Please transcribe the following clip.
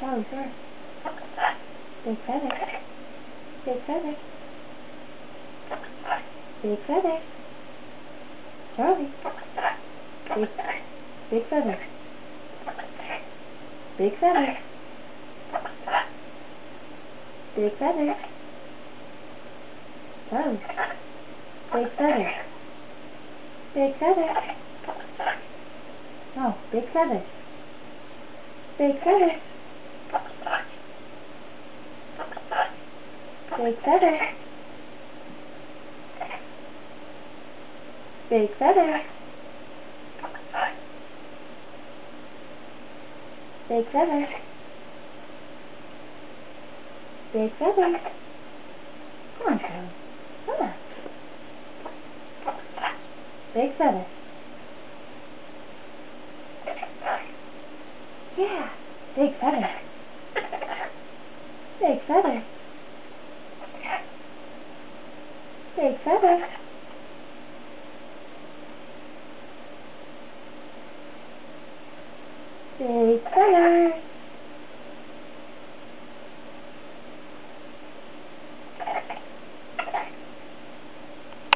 Charlie first. Big feather. Big feather. Big feather. Charlie. Big, big feather. Big feather. Big feather. Charlie. Big feather. Big feather. Oh, big feather. Big feather. Big feather. Big feather. Big feather. Big feather. Come on, Charlie. Come on. Big feather. Yeah, big feather. Big feather. Big feather. Big feather.